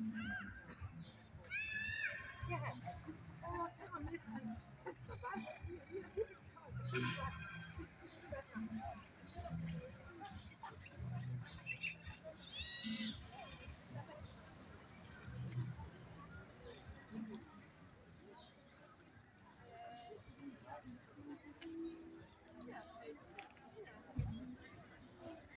Yeah. Oh, Tom,